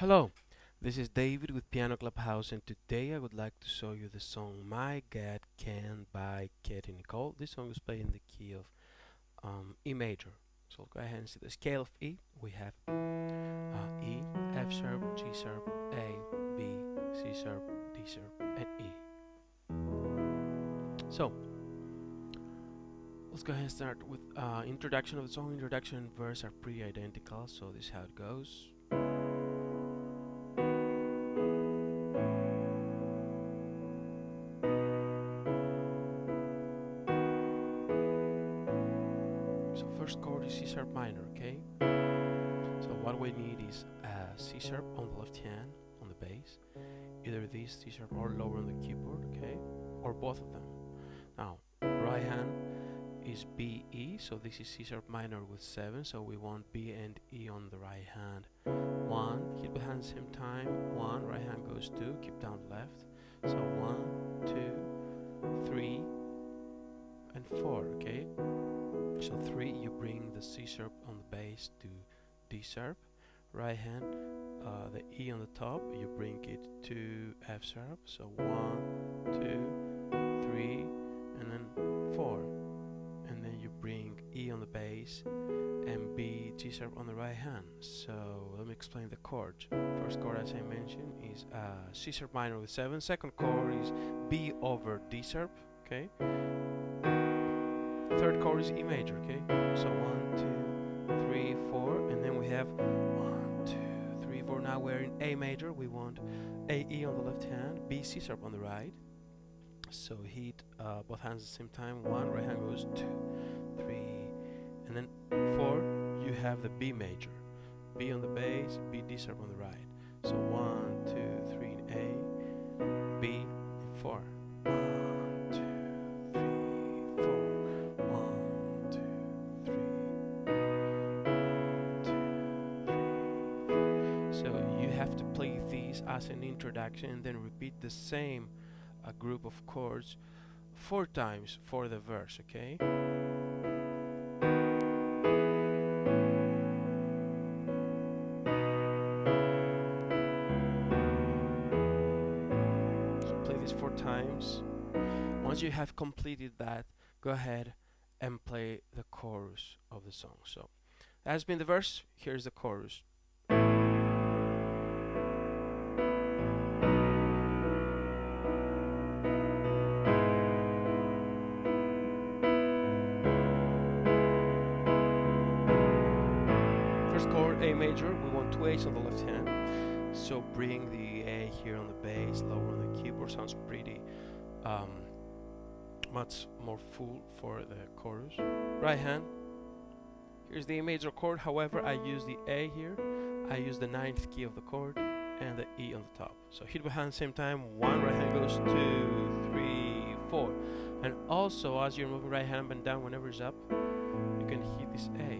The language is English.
Hello, this is David with Piano Clubhouse and today I would like to show you the song My God Can by Katy Nichole. This song is played in the key of um, E major. So we'll go ahead and see the scale of E. We have uh, E, F sharp, G sharp, A, B, C sharp, D sharp, and E. So let's go ahead and start with uh, introduction of the song. Introduction and verse are pretty identical, so this is how it goes. First chord is C sharp minor, okay? So what we need is a C sharp on the left hand on the bass, either this C sharp or lower on the keyboard, okay? Or both of them. Now, right hand is B E, so this is C sharp minor with seven, so we want B and E on the right hand. One, hit the hand same time, one, right hand goes two, keep down left. So one, two, three, and four, okay? So three, you bring the C sharp on the bass to D sharp. Right hand, uh, the E on the top, you bring it to F sharp. So one, two, three, and then four. And then you bring E on the bass and B, G sharp on the right hand. So let me explain the chords. First chord, as I mentioned, is uh, C sharp minor with seven. Second chord is B over D sharp. Okay third chord is E major, okay? So one, two, three, four, and then we have one, two, three, four. Now we're in A major. We want A E on the left hand, B C sharp on the right. So hit uh, both hands at the same time. One, right hand goes two, three, and then four. You have the B major, B on the bass, B D sharp on the right. So one, play these as an introduction and then repeat the same uh, group of chords four times for the verse, okay? So play this four times. Once you have completed that, go ahead and play the chorus of the song. So that has been the verse. Here's the chorus. First chord A major. We want two A's on the left hand. So bring the A here on the bass, lower on the keyboard. Sounds pretty um, much more full for the chorus. Right hand. Here's the A major chord. However, I use the A here. I use the ninth key of the chord and the E on the top. So hit with hand same time. One right hand goes two, three, four. And also, as you're moving right hand up and down, whenever it's up, you can hit this A.